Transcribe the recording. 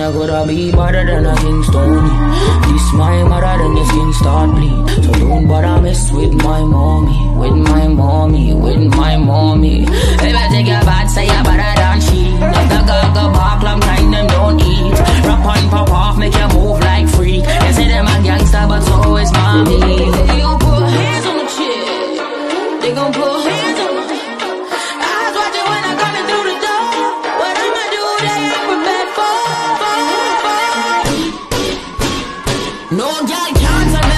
ya gotta be better than a Kingston. This my mother then your skin start bleed. So don't bother mess with my mommy With my mommy, with my mommy. If I take your bad say you're better than she. Let the girl go back, long time them don't eat. Rap on, pop off, make you move like freak. You say them a gangster but so is mommy. Gon' put hands on the chick They gon' put hands No girl can't